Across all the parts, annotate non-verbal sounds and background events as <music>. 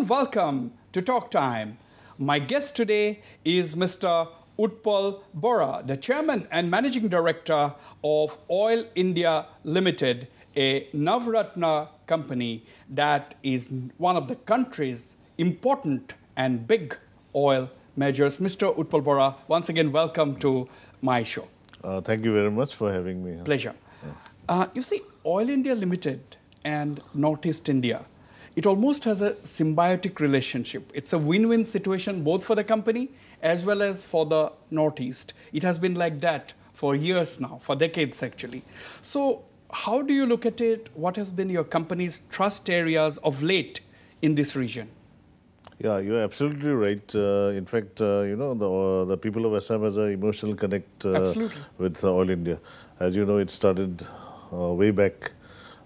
and welcome to Talk Time. My guest today is Mr. Utpal Bora, the Chairman and Managing Director of Oil India Limited, a Navratna company that is one of the country's important and big oil majors. Mr. Utpal Bora, once again, welcome to my show. Uh, thank you very much for having me. Pleasure. Uh, you see, Oil India Limited and Northeast India, it almost has a symbiotic relationship. It's a win win situation both for the company as well as for the Northeast. It has been like that for years now, for decades actually. So, how do you look at it? What has been your company's trust areas of late in this region? Yeah, you're absolutely right. Uh, in fact, uh, you know, the, uh, the people of Assam has an emotional connect uh, Absolutely. with Oil India. As you know, it started uh, way back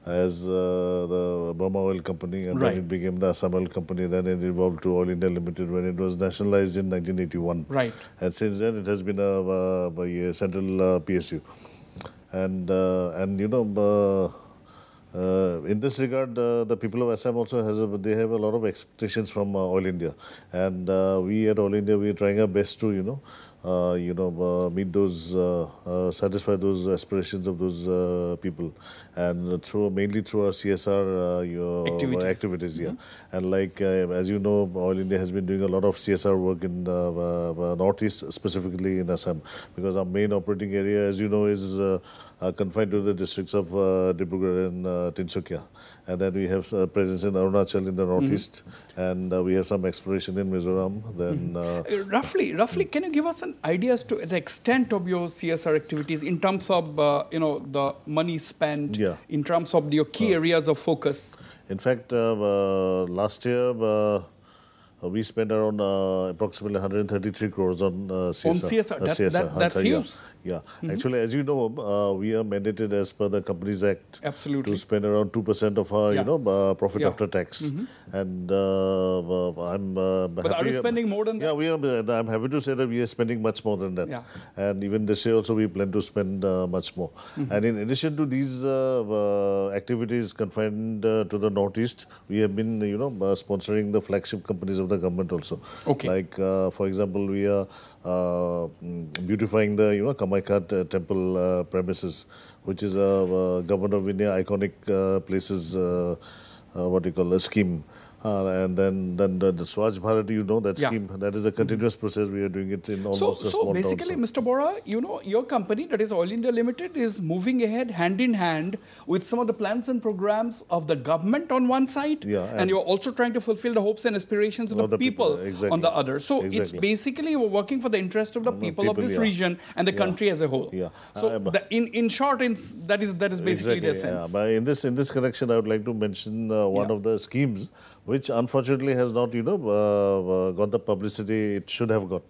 as uh, the Burma Oil Company and Right. then it became the Assam Oil Company. Then it evolved to Oil India Limited when it was nationalized in 1981. Right. And since then, it has been a, a, a central uh, PSU. And, uh, and you know, uh, uh, in this regard, uh, the people of Assam also has a, they have a lot of expectations from uh, Oil India, and uh, we at Oil India we are trying our best to you know, uh, you know, uh, meet those, uh, uh, satisfy those aspirations of those uh, people, and through mainly through our CSR uh, your Activities. activities, yeah. And like uh, as you know, Oil India has been doing a lot of CSR work in the northeast, specifically in Assam, because our main operating area, as you know, is uh, uh, confined to the districts of uh, Dibrugarh and uh, Tinsukia. And then we have uh, presence in Arunachal in the northeast, and uh, we have some exploration in Mizoram. Then uh, Uh, roughly, roughly, can you give us an idea as to the extent of your CSR activities in terms of uh, you know the money spent, Yeah. in terms of your key areas of focus? In fact, uh, uh, last year uh, we spent around uh, approximately 133 crores on uh, CSR. CSR. uh, That- that- that's yeah. Yeah, actually, as you know, uh, we are mandated as per the Companies Act Absolutely. to spend around two percent of our, Yeah. you know, uh, profit Yeah. After tax. And uh, uh, I'm. Uh, But are you spending more than that? yeah, that? we are. uh, I'm happy to say that we are spending much more than that. Yeah. And even this year also, we plan to spend uh, much more. Mm-hmm. And in addition to these uh, uh, activities confined uh, to the northeast, we have been, you know, uh, sponsoring the flagship companies of the government also. Okay. Like, uh, for example, we are mm, beautifying the, you know, Kamakhya uh, temple uh, premises, which is a uh, government of India iconic uh, places. Uh, uh, what do you call a scheme. Uh, and then, then the, the Swachh Bharat, you know that Yeah. scheme. That is a continuous process. We are doing it in almost So, a so small basically. Mr. Bora, you know, your company, that is Oil India Limited, is moving ahead hand in hand with some of the plans and programs of the government on one side, Yeah, and, and- you're also trying to fulfill the hopes and aspirations of the, the people, people, exactly. on the other. So it's basically you're working for the interest of the people, of this yeah. region and the Yeah. country as a whole. Yeah. So Uh, the, in in short, it's, that is that is basically the Exactly, essence. Yeah. But in this in this connection, I would like to mention uh, one Yeah. of the schemes which unfortunately has not, you know, uh, uh, got the publicity it should have got,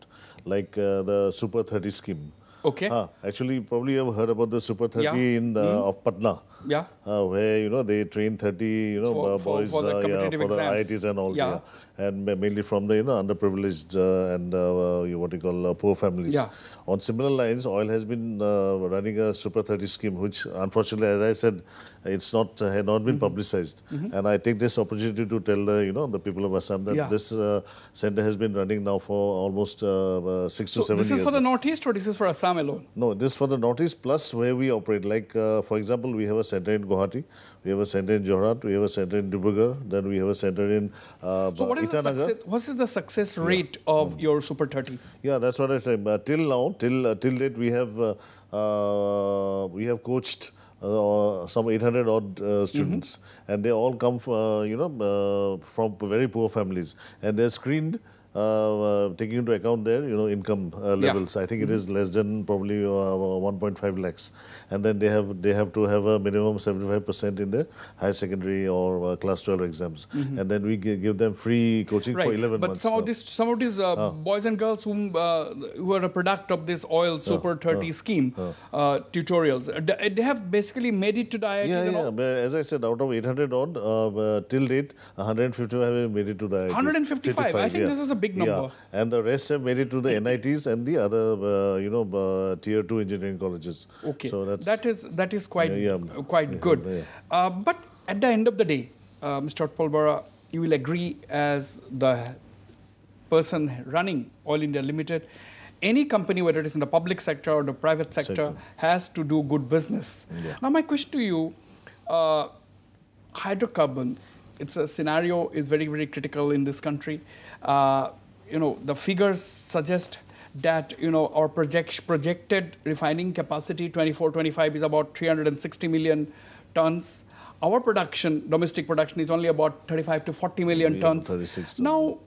like uh, the Super 30 scheme. Okay. Ah, actually, probably you have heard about the Super 30 Yeah. In the, of Patna. Yeah. Uh, where you know they train 30 you know For- uh, for- boys for the uh, yeah, for the. IITs and all Yeah. yeah. and mainly from the you know underprivileged uh, and uh, uh, you- what you call uh, poor families. Yeah. On similar lines, oil has been uh, running a Super 30 scheme, which unfortunately, as I said, it's not uh, had not Mm-hmm. been publicized. And I take this opportunity to tell the you know the people of Assam that Yeah. this uh, center has been running now for almost uh, uh, six So to seven this years. is for the Northeast or this is for Assam alone? No, this is for the Northeast plus where we operate. Like, uh, for example, we have a center in Guwahati, we have a center in Jorhat, we have a center in Dibrugarh, then we have a center in uh, So what is the Itanagar. success, what is the success rate of your Super 30? Yeah, that's what I said. But till now, till uh, till date, we have uh, uh, we have coached uh, some 800 odd uh, students, and they all come, from, uh, you know, uh, from very poor families, and they're screened. Uh, uh, taking into account their you know income uh, levels, I think it is less than probably uh, 1.5 lakhs, and then they have they have to have a minimum 75 percent in their higher secondary or uh, class 12 exams, and then we give them free coaching for 11 but months. some So- of these some of these uh, boys and girls whom uh, who are a product of this oil super 30 scheme uh, tutorials uh, they they have basically made it to the Yeah, yeah. all? As I said, out of 800 odd, uh, uh, till date, 155 have made it to the IITs. 155. I think this is a big number. Yeah. And the rest have made it to the NITs and the other, uh, you know, uh, tier two engineering colleges. okay So that's that is that is quite Yeah, yeah. uh, quite good. Uh, but at the end of the day uh, Mr. Utpal Bora you will agree as the person running Oil India Limited, any company, whether it is in the public sector or the private sector, Sector. has to do good business. Yeah. Now, my question to you uh, hydrocarbons, it's a scenario is very, very critical in this country. Uh, you know, the figures suggest that, you know, our project, projected refining capacity 24 25 is about 360 million tons. Our production, domestic production, is only about 35 to 40 million tons. 36 Now,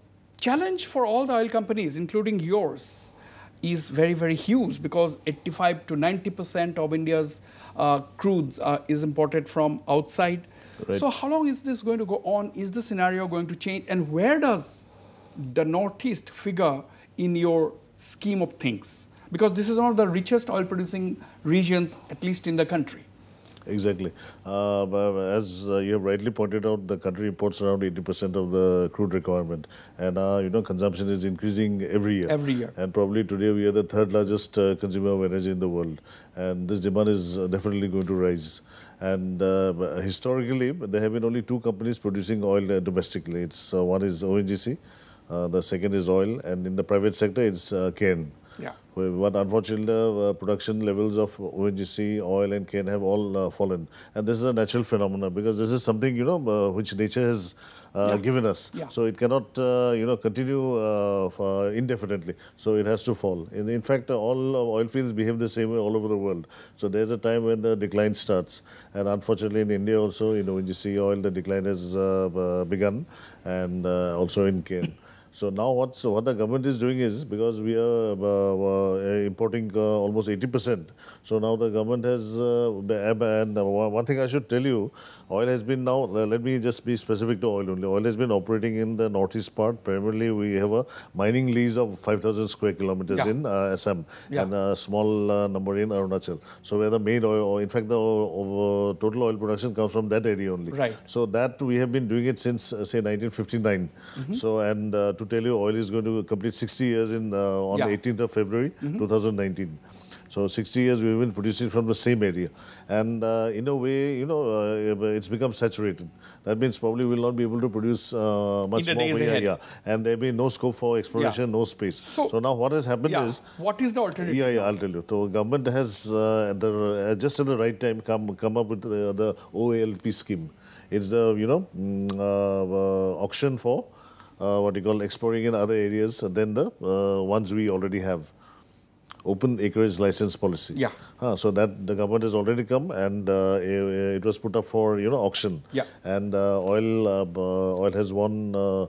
challenge for all the oil companies, including yours, is very, very huge because 85 to 90 percent of India's uh, crudes uh, is imported from outside. Right. So, how long is this going to go on? Is the scenario going to change? And where does the Northeast figure in your scheme of things? Because this is one of the richest oil producing regions, at least in the country. Exactly. Uh, as uh, you have rightly pointed out, the country imports around 80% of the crude requirement, and uh, you know consumption is increasing every year. Every year. And probably today we are the third largest uh, consumer of energy in the world, and this demand is uh, definitely going to rise. And uh, historically, there have been only two companies producing oil domestically. It's uh, one is ONGC, the second is oil, and in the private sector, it's uh, Cairn. Yeah. But unfortunately, the uh, production levels of ONGC, oil, and Cairn have all uh, fallen. And this is a natural phenomenon because this is something you know uh, which nature has uh, Yeah. given us. Yeah. So it cannot uh, you know continue uh, for indefinitely. So it has to fall. In, in fact, uh, all uh, oil fields behave the same way all over the world. So there's a time when the decline starts. And unfortunately, in India also, in ONGC oil, the decline has uh, uh, begun, and uh, also in Cairn. So now what so what the government is doing is because we are uh, uh, importing uh, almost 80 percent. So now the government has uh, and uh, one thing I should tell you, oil has been now. uh, Let me just be specific to oil only. Oil has been operating in the northeast part. Primarily, we have a mining lease of 5,000 square kilometers Yeah. in uh, Assam Yeah. and a small uh, number in Arunachal. So where the main oil, in fact, the uh, total oil production comes from that area only. Right. So that we have been doing it since uh, say 1959. Mm-hmm. So and uh, to tell you, oil is going to complete 60 years in uh, on Yeah. Mm-hmm. 18th of February 2019. So 60 years we've been producing from the same area, and uh, in a way, you know, uh, it's become saturated. That means probably we'll not be able to produce uh, much more. yeah, yeah, and there'll be no scope for exploration, no space. So- So, now what has happened Yeah. is What is the alternative? yeah, yeah, I'll tell you. So government has uh, at the uh, just at the right time come come up with uh, the OALP scheme. It's the you know mm, uh, uh, auction for what you call exploring in other areas than the uh, ones we already have. Open acreage license policy. Yeah. Uh, so that the government has already come and uh, it, it was put up for you know auction. Yeah. And uh, oil uh, oil has won uh,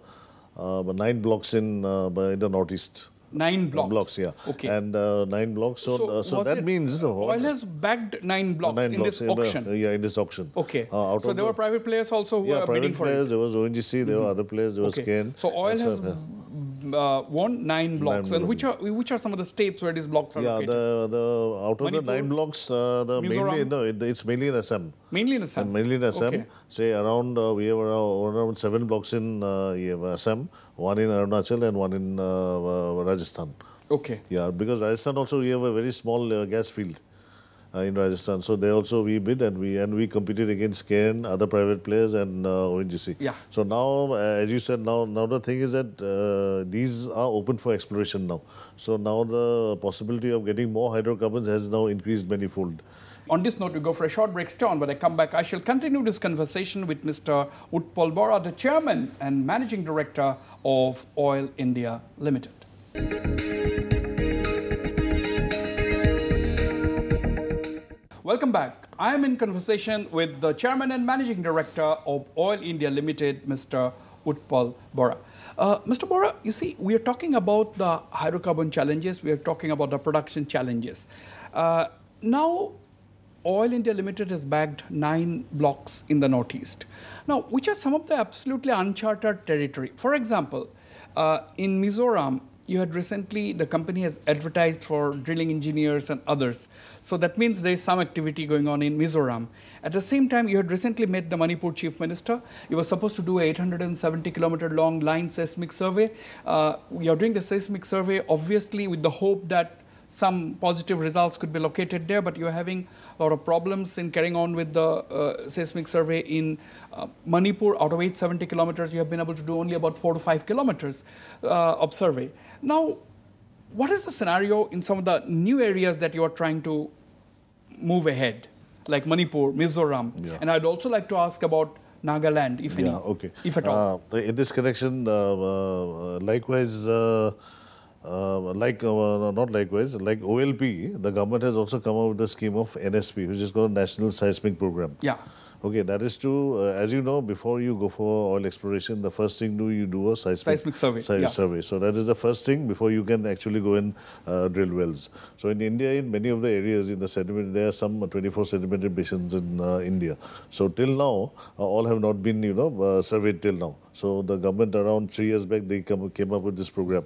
uh, nine blocks in uh, in the northeast. Nine blocks. Blocks, yeah. Okay. And uh, nine blocks. So, uh, so that it- means uh, oil has bagged nine blocks nine in blocks this auction. uh, yeah, in this auction. Okay. Uh, so there the- were private players also who yeah, were bidding for players. it. There was ONGC. There were other players. There was Okay. Cairn. So oil has uh, won nine blocks. and which are which are some of the states where these blocks are yeah, located? the the out of Manipur? the nine blocks, uh, the mainly no, it, it's mainly in Assam. Mainly in Assam. And mainly in Assam. Okay. Say around uh, we have around, around seven blocks in uh, Assam, one in Arunachal, and one in uh, uh, Rajasthan. Okay. Yeah, because Rajasthan also we have a very small uh, gas field in Rajasthan. So they also we bid and we and we competed against Cairn, other private players, and uh, ONGC. Yeah. So now, uh, as you said, now now the thing is that uh, these are open for exploration now. So now the possibility of getting more hydrocarbons has now increased manifold. On this note, we go for a short break. Stay on. When I come back, I shall continue this conversation with Mr. Utpal Bora, the chairman and managing director of Oil India Limited. Welcome back. I am in conversation with the chairman and managing director of Oil India Limited, Mr. Utpal Bora. Uh, Mr. Bora, you see, we are talking about the hydrocarbon challenges, we are talking about the production challenges. Uh, now, Oil India Limited has bagged nine blocks in the Northeast. Now, which are some of the absolutely uncharted territory? For example, uh, in Mizoram, you had recently, the company has advertised for drilling engineers and others. So that means there is some activity going on in Mizoram. At the same time, you had recently met the Manipur chief minister. You were supposed to do a 870 kilometer long line seismic survey. Uh, you are doing the seismic survey, obviously, with the hope that some positive results could be located there, but you're having a lot of problems in carrying on with the uh, seismic survey in uh, Manipur. Out of 870 kilometers, you have been able to do only about four to five kilometers uh, of survey. Now, what is the scenario in some of the new areas that you are trying to move ahead, like Manipur, Mizoram? Yeah. And I'd also like to ask about Nagaland, if any, okay. if at all. Uh, in this connection, uh, uh, likewise, uh, like uh, not likewise, like OLP, the government has also come up with a scheme of NSP, which is called National Seismic Program. yeah. Okay, that is to, uh, as you know, before you go for oil exploration, the first thing do you do a seismic, Seismic survey, yeah. survey. So that is the first thing before you can actually go and uh, drill wells. So in India, in many of the areas in the sediment, there are some 24 sedimentary basins in uh, India. So till now, uh, all have not been, you know, uh, surveyed till now. So the government around three years back, they come, came up with this program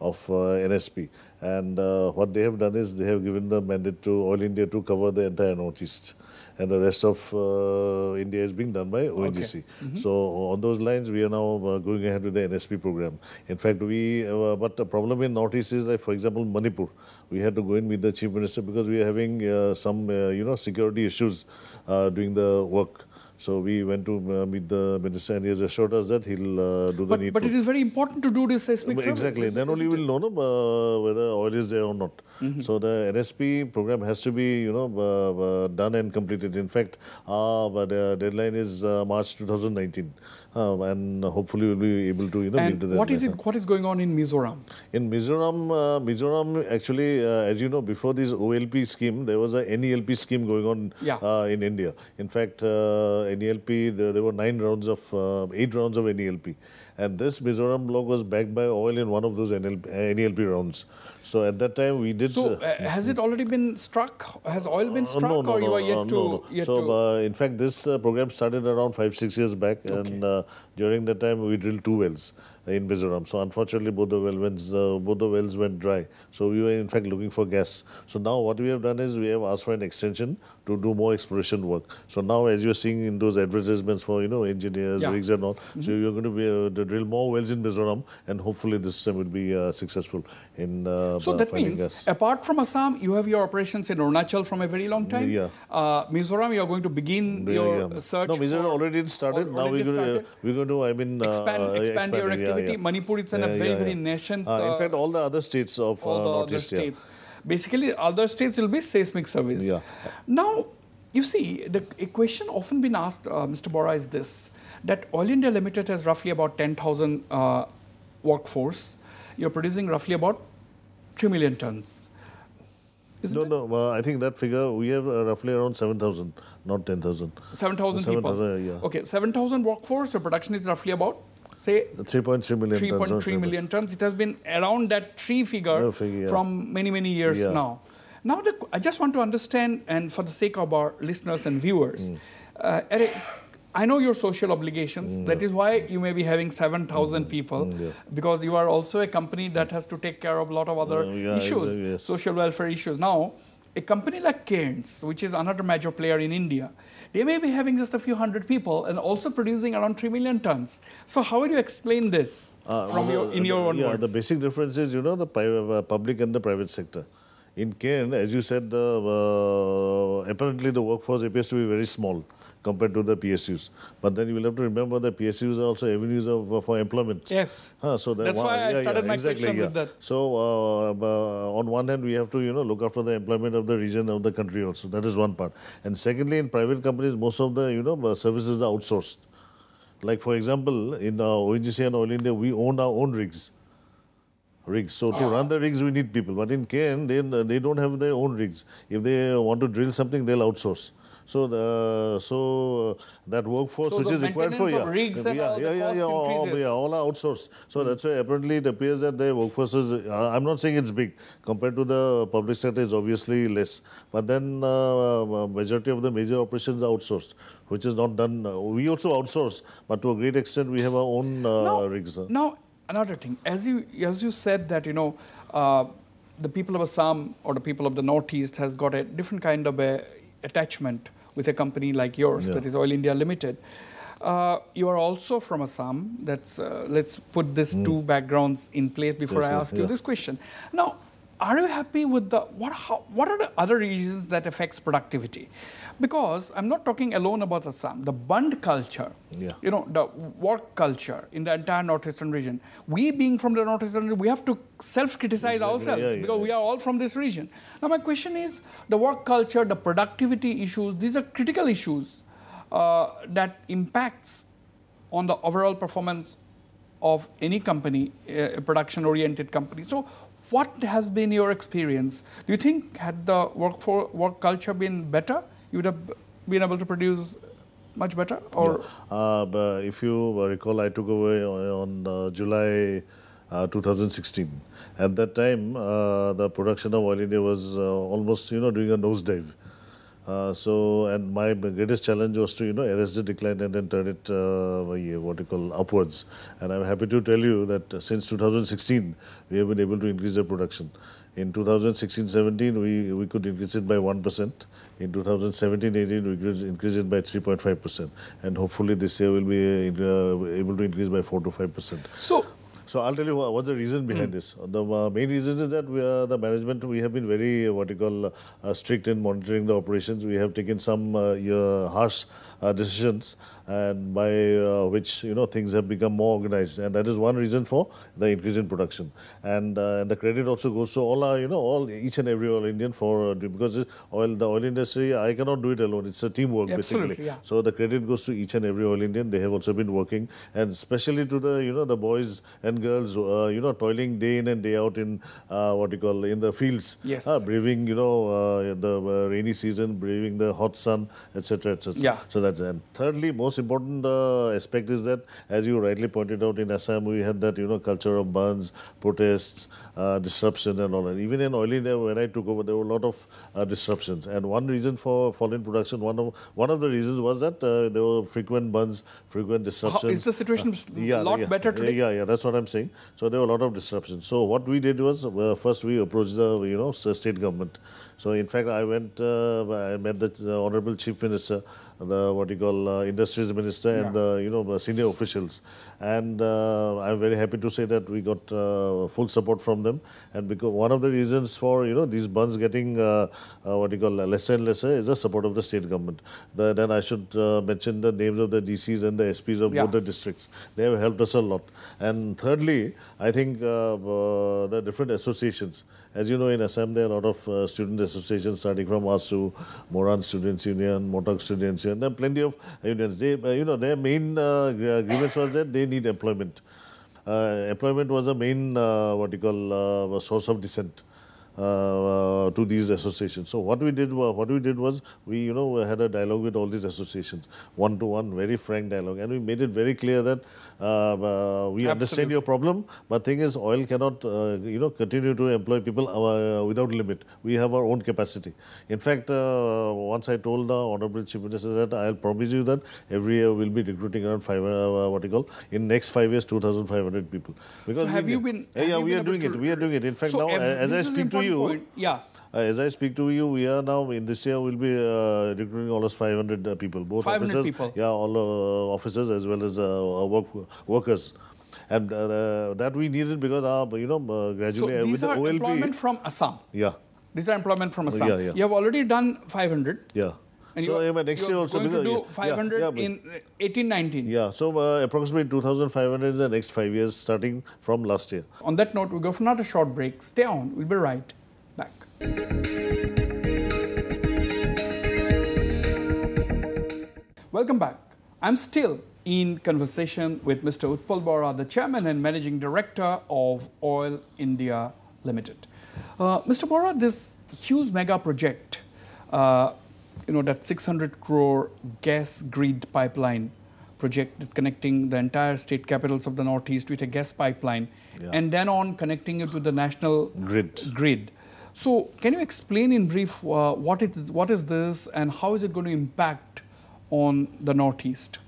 of uh, NSP. And uh, what they have done is they have given the mandate to Oil India to cover the entire northeast. And the rest of uh, India is being done by ONGC. So on those lines, we are now uh, going ahead with the NSP program. In fact, we uh, but the problem in northeast is like, for example, Manipur. We had to go in with the chief minister because we are having uh, some uh, you know security issues uh, doing the work. So we went to uh, meet the minister and he has assured us that he'll uh, do the But, needful. but it is very important to do this seismic survey. Exactly. Then only we'll know no, uh, whether oil is there or not. Mm-hmm. So the NSP program has to be, you know, uh, uh, done and completed. In fact, uh, but the deadline is uh, March 2019, uh, and hopefully we'll be able to, you know, meet And the deadline. what is it? What is going on in Mizoram? In Mizoram, uh, Mizoram actually, uh, as you know, before this OLP scheme, there was a NELP scheme going on Yeah. uh, in India. In fact, uh, NELP, there, there were nine rounds of, uh, eight rounds of NELP. And this Mizoram block was backed by oil in one of those NLP, uh, NELP rounds. So at that time, we did. So, uh, uh, has it already been struck? Has oil been struck, no, no, or you are yet to? no, no. Yet so, to uh, in fact, this uh, program started around five, six years back, and uh, during that time, we drilled two wells in Mizoram. So, unfortunately, both the well went, uh, both the wells went dry. So, we were in fact looking for gas. So, now what we have done is we have asked for an extension to do more exploration work. So, now as you are seeing in those advertisements for you know engineers, Yeah. rigs, and all, so you are going to be uh, to drill more wells in Mizoram, and hopefully this time will be uh, successful in. Uh, so that means, gas. apart from Assam, you have your operations in Arunachal from a very long time. Yeah. Uh, Mizoram, you are going to begin Yeah, your yeah. search. No, Mizoram already started. Al- now we're going to we're going to I mean expand, uh, expand your expand it, yeah, yeah. Manipur, it's in a very, yeah, very yeah. nascent. Uh, in uh, fact, all the other states of uh, all the other northeast, yeah. states. Basically, other states will be seismic surveys. Yeah. Now, you see, the a question often been asked, uh, Mr. Bora, is this: that Oil India Limited has roughly about 10,000 uh, workforce. You're producing roughly about 3 million tons. Isn't No, it? no. Uh, I think that figure we have uh, roughly around seven thousand, not ten thousand. 7,000 people. 7,000, yeah. Okay, 7,000 workforce. Your production is roughly about, say, Three point three million. tons, 3.3. It has been around that three figure figure, yeah. from many, many years Yeah. now. Now, the, I just want to understand, and for the sake of our listeners and viewers, Mm. uh, Eric, I know your social obligations. That is why you may be having 7,000 people, Mm, yeah. because you are also a company that has to take care of a lot of other Uh, yeah, issues, exactly, yes. social welfare issues. Now, a company like Cairns, which is another major player in India, they may be having just a few hundred people and also producing around 3 million tons. So, how would you explain this Uh, from your, in your own yeah, words? the basic difference is, you know, the uh, public and the private sector. In Cairn, as you said, the uh, apparently the workforce appears to be very small compared to the PSUs. But then you will have to remember that PSUs are also avenues of uh, for employment. yes. Huh, so that That's one- why I started yeah, my exactly, yeah. with that. So uh, uh, on one hand, we have to you know look after the employment of the region of the country also. That is one part. And secondly, in private companies, most of the you know uh, services are outsourced. Like for example, in uh, ONGC and Oil India, we own our own rigs. Rigs. So to run the rigs, we need people. But in Cairn, they, they don't have their own rigs. If they want to drill something, they'll outsource. So the so uh, that workforce So which is required for yeah, rigs yeah, all yeah, yeah, yeah, all, yeah, all are outsourced. So that's why apparently it appears that their workforce is. Uh, I'm not saying it's big compared to the public sector. It's obviously less, but then uh, majority of the major operations are outsourced, which is not done. Uh, we also outsource, but to a great extent we have our own uh, now, rigs. uh. now, another thing, as you as you said that you know, uh, the people of Assam or the people of the Northeast has got a different kind of a attachment with a company like yours, Yeah. that is Oil India Limited. Uh, you are also from Assam. That's uh, let's put these two backgrounds in place before Yes, I ask you this question. Now, are you happy with the what? How, what are the other reasons that affects productivity? Because I'm not talking alone about Assam. The Bandh culture, Yeah. you know, the work culture in the entire northeastern region. We being from the northeastern region, we have to self-criticize Exactly. ourselves Yeah, yeah, because we are all from this region. Now, my question is, the work culture, the productivity issues. These are critical issues uh, that impacts on the overall performance of any company, uh, a production-oriented company. So, what has been your experience? Do you think had the work for work culture been better, you would have been able to produce much better? Or Uh, but if you uh, recall, I took over on uh, July uh, 2016. At that time, uh, the production of Oil India was uh, almost, you know, doing a nosedive. Uh, so, and my greatest challenge was to, you know, arrest the decline and then turn it, uh, what you call, upwards. And I'm happy to tell you that uh, since 2016, we have been able to increase the production. In 2016-17, we, we could increase it by 1%. In 2017-18, we could increase it by 3.5%. And hopefully this year we'll be uh, able to increase by 4 to 5%. so, So I'll tell you what, what's the reason behind this. The uh, main reason is that we are, the management we have been very uh, what you call uh, strict in monitoring the operations. We have taken some uh, harsh uh, decisions, and by uh, which you know things have become more organized, and that is one reason for the increase in production. And uh, the credit also goes to all our you know all each and every oil Indian for uh, because oil the oil industry I cannot do it alone. It's a teamwork Absolutely, basically. yeah. So the credit goes to each and every oil Indian. They have also been working, and especially to the you know the boys and girls, uh, you know, toiling day in and day out in uh, what you call in the fields, Yes. uh, braving you know uh, the uh, rainy season, braving the hot sun, etc., etc. Yeah. So that's and thirdly, most important uh, aspect is that, as you rightly pointed out, in Assam we had that you know culture of bandhs, protests, uh, disruption, and all that. Even in oil India, when I took over, there were a lot of uh, disruptions, and one reason for fall in production, one of one of the reasons was that uh, there were frequent bandhs, frequent disruptions. is the situation Uh, a lot yeah, better today? Yeah, yeah, that's what I'm saying. So there were a lot of disruptions. So what we did was uh, first we approached the you know state government. So in fact, I went, uh, I met the honorable chief minister, the what you call uh, industries minister, and the you know senior officials. And uh, I'm very happy to say that we got uh, full support from them. And because one of the reasons for you know these bandhs getting uh, uh, what you call lesser and lesser is the support of the state government. The, then I should uh, mention the names of the DCs and the SPs of Yeah. both the districts. They have helped us a lot. And thirdly, I think uh, uh, the different associations. As you know, in Assam, there are a lot of uh, student associations starting from ASU, Moran Students Union, Motak Students Union. There are plenty of unions. They, you know, their main uh, grievance was that they need employment. Uh, employment was the main, uh, what you call, uh, source of dissent. Uh, to these associations. So what we did, what we did was we, you know, had a dialogue with all these associations, one to one, very frank dialogue, and we made it very clear that uh, uh, we understand your problem, but thing is, oil cannot, uh, you know, continue to employ people uh, without limit. We have our own capacity. In fact, uh, once I told the honorable chief minister that I'll promise you that every year we'll be recruiting around five, uh, what you call, in next five years, 2,500 people. Because have we- you been- Yeah, you we been are doing it. We are doing it. In fact, so now as I this is an speak to important you, point. yeah. uh, as I speak to you, we are now in this year we'll be uh, recruiting almost 500 uh, people, both 500 officers, people. yeah, all uh, officers as well as uh, work, workers, and uh, that we needed because uh, you know uh, So gradually uh, with these the are OLP, employment from Assam. yeah, These are employment from Assam. yeah, yeah. You have already done 500. yeah. And so yeah, but next year also going to do 500 yeah, but- in 18, 19. yeah, so uh, approximately 2,500 in the next five years, starting from last year. On that note, we go for another short break. Stay on. We'll be right back. Welcome back. I'm still in conversation with Mr. Utpal Bora, the chairman and managing director of Oil India Limited. Uh, Mr. Bora, this huge mega project, uh, you know, that 600 crore gas grid pipeline project connecting the entire state capitals of the Northeast with a gas pipeline, Yeah. and then on connecting it with the national Grid. grid. So, can you explain in brief uh, what it is, what is this, and how is it going to impact on the Northeast?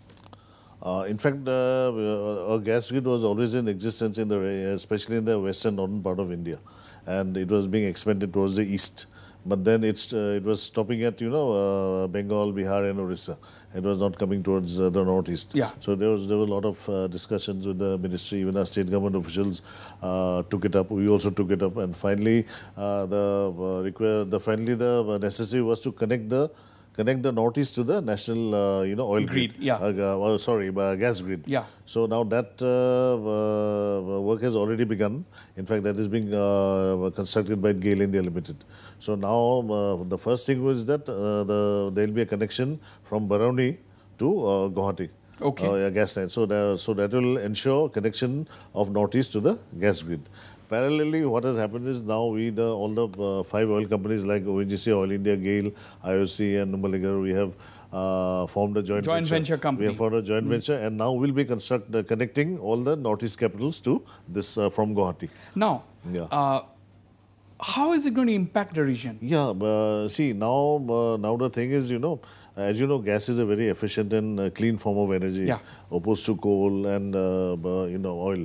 Uh, in fact, uh, a gas grid was always in existence in the, especially in the western northern part of India, and it was being expanded towards the east but then it's uh, it was stopping at you know uh, Bengal, Bihar, and Orissa. It was not coming towards uh, the northeast. Yeah. So there was there were a lot of uh, discussions with the ministry. Even our state government officials uh, took it up. We also took it up, and finally uh, the uh, require the finally the necessity was to connect the connect the northeast to the national uh, you know oil Grid, grid. yeah. Uh, uh, sorry, uh, gas grid. Yeah. So now that uh, uh, work has already begun. In fact, that is being uh, constructed by GAIL India Limited. So now uh, the first thing was that uh, the there will be a connection from Barauni to uh, Guwahati. Okay. Uh, gas line. So, the, so that will ensure connection of northeast to the gas grid. Parallelly, what has happened is now we the all the uh, five oil companies like ONGC, Oil India, GAIL, IOC, and Numaligarh, we have uh, formed a joint, Joint venture company. We have formed a joint venture, and now we'll be construct uh, connecting all the northeast capitals to this uh, from Guwahati. Now, Yeah. uh, how is it going to impact the region? Yeah, uh, see now uh, now the thing is you know as you know gas is a very efficient and uh, clean form of energy Yeah. opposed to coal and uh, you know oil.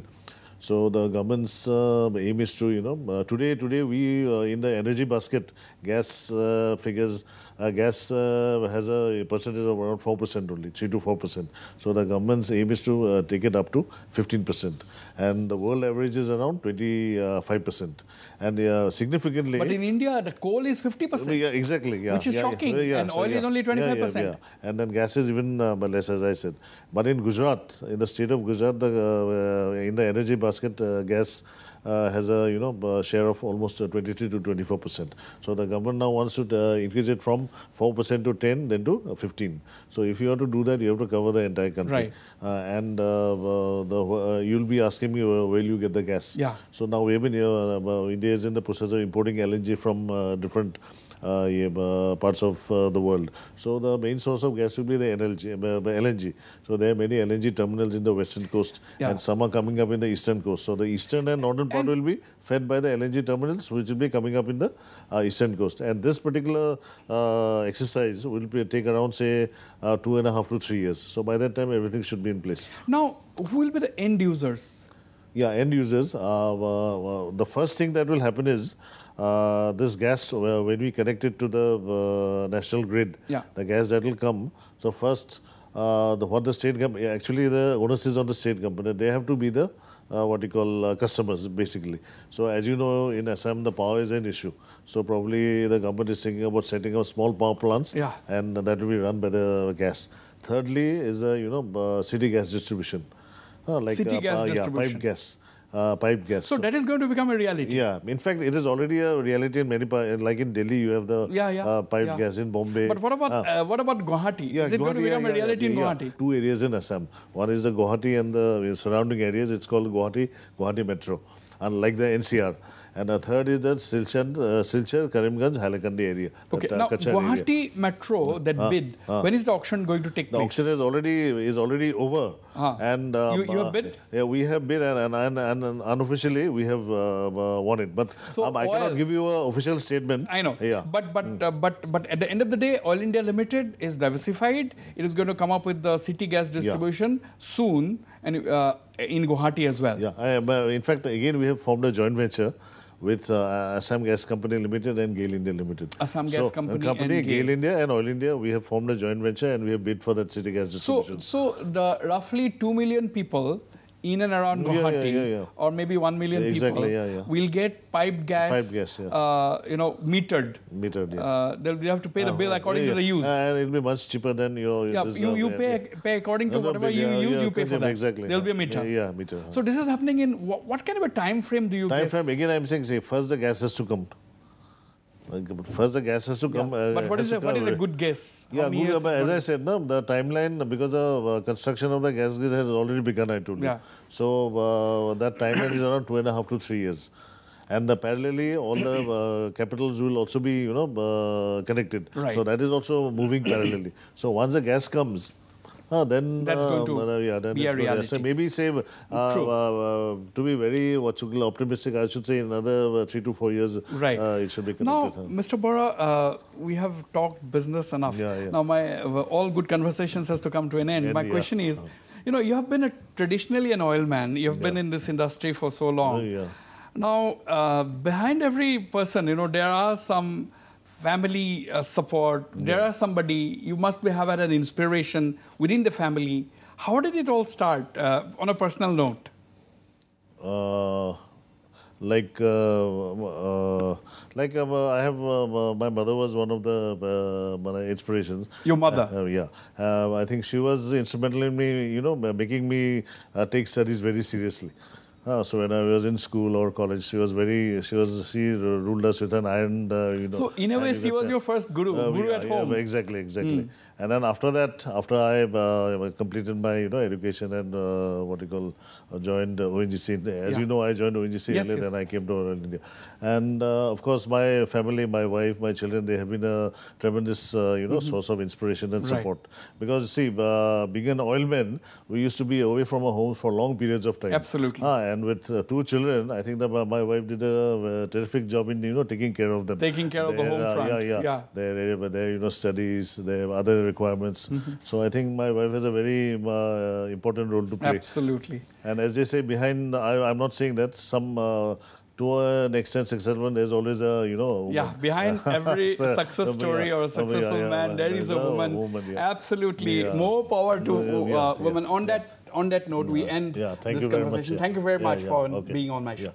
So the government's uh, aim is to you know uh, today today we uh, in the energy basket gas uh, figures gas uh, has a percentage of around four percent only three to four percent. So the government's aim is to uh, take it up to fifteen percent, and the world average is around twenty five percent, and uh, significantly. But in India, the coal is 50%. Yeah, exactly. Yeah, Which is yeah, shocking, yeah, and so, oil is only Yeah, yeah, 25%. yeah. And then gas is even uh, less, as I said. But in Gujarat, in the state of Gujarat, the, uh, in the energy basket, uh, gas uh, has a you know uh, share of almost uh, 23 to 24 percent. So the government now wants to uh, increase it from 4 percent to 10, then to uh, 15. So if you have to do that, you have to cover the entire country. Right. Uh, and uh, uh, the uh, you'll be asking me uh, where you get the gas. Yeah. So now we have been uh, uh, India is in the process of importing LNG from uh, different uh, uh, parts of uh, the world. So the main source of gas will be the NLG, uh, uh, LNG. So there are many LNG terminals in the western coast, Yeah. and some are coming up in the eastern coast. So the eastern and northern part will be fed by the LNG terminals, which will be coming up in the uh, eastern coast. And this particular uh, exercise will be, take around say uh, two and a half to three years. So by that time, everything should be in place. Now, who will be the end users? Yeah, end users. Uh, uh, uh, the first thing that will happen is uh, this gas, uh, when we connect it to the uh, national grid, Yeah. the gas that will come. So first, uh, the, what the state government, actually the onus is on the state government. They have to be the uh, what you call uh, customers basically. So as you know, in Assam the power is an issue. So probably the government is thinking about setting up small power plants, Yeah. and that will be run by the gas. Thirdly is uh, you know uh, city gas distribution. Uh, like City gas uh, yeah, pipe gas, uh, pipe gas. So that is going to become a reality. yeah, in fact, it is already a reality in many parts. Like in Delhi, you have the Yeah, yeah, Uh, pipe yeah. gas in Bombay. But what about Ah. uh, what about Guwahati? yeah, is it going to become a reality in. Guwahati? Two areas in Assam. One is the Guwahati and the surrounding areas. It's called Guwahati Guwahati Metro, unlike the NCR. And the third is that Silchar, uh, Silchar Karimganj, Hailakandi area. Okay, uh, now Cachar area. Guwahati Metro, that bid, when is the auction going to take The place? The auction is already is already over, Ah. and um, You- you have uh, bid? Yeah, we have bid, and and, and, and unofficially we have uh, uh, won it. But So um, I cannot give you an official statement. I know. Yeah. But but uh, but but at the end of the day, Oil India Limited is diversified. It is going to come up with the city gas distribution soon, and uh, in Guwahati as well. Yeah, I, uh, in fact, again we have formed a joint venture with uh, Assam Gas Company Limited and GAIL India Limited. Assam so, Gas Company and GAIL GAIL. India and Oil India, we have formed a joint venture and we have bid for that city gas So distribution. so the roughly two million people in and around Yeah, yeah, yeah, yeah. or maybe one million Exactly, people, will get piped gas. Piped gas, yeah. uh, you know, metered. Metered, yeah. Uh, they'll they have to pay the bill according to the use. And it'll be much cheaper than your. yeah, you, uh, you pay pay according to No, whatever you use, you pay for that. Exactly. There'll be a meter. Yeah, yeah, meter. So this is happening in what, what kind of a time frame do you Time guess? frame again. I'm saying, say first the gas has to come. First the gas has to come. uh, but what has a, what is a good guess? How Yeah, good, as I said, no, the timeline because the uh, construction of the gas grid has already begun. I told you. Yeah. So uh, that timeline is around two and a half to three years, and the parallelly all the uh, capitals will also be you know uh, connected. Right. So that is also moving parallelly. So once the gas comes. Uh, then That's going uh, to uh, yeah, then be a reality. So maybe say uh, True. uh, uh, to be very what you call optimistic, I should say another uh, three to four years. Right. Uh, it should be connected. huh? Mr. Bora, uh, we have talked business enough. Yeah, yeah. Now, my uh, all good conversations has to come to an end. End, my yeah. question is, you know, you have been a, traditionally an oil man. You have been in this industry for so long. Oh, yeah. Now, uh, behind every person, you know, there are some family uh, support. There are somebody, you must be, have had an inspiration within the family. How did it all start uh, on a personal note? Uh, like uh, uh, like uh, I have uh, my mother was one of the uh, my inspirations. Your mother? Yeah, uh, I think she was instrumental in me, you know, making me uh, take studies very seriously. Uh, so when I was in school or college, she was very, she was, she ruled us with an iron, uh, you know. So in a way, she was your first guru, uh, guru yeah, at yeah, home. exactly, exactly. And then after that, after I uh, completed my you know education and uh, what you call uh, joined ONGC. As Yeah. you know, I joined ONGC Yes, earlier, yes. then I came to Oil India. And uh, of course, my family, my wife, my children, they have been a tremendous uh, you know source of inspiration and Mm-hmm. Right. support. Because see, uh, being an oilman, we used to be away from our homes for long periods of time. Absolutely. Ah, and with uh, two children, I think that my- wife did a, terrific job in you know taking care of them. Taking care of the home front. Yeah, yeah. Yeah. Their, their you know studies, their other requirements. Mm-hmm. So I think my wife has a very uh, important role to play. Absolutely. And as they say, behind I, I'm not saying that some. Uh, to an extent, successful, there's always a you know. woman. Yeah, behind <laughs> every success story or a successful yeah, yeah, man, there is a woman. yeah. Absolutely, more power to uh, women. On that on that note, we end Yeah, thank this you very much, conversation. yeah. Thank you very Yeah, much for okay. being on my show.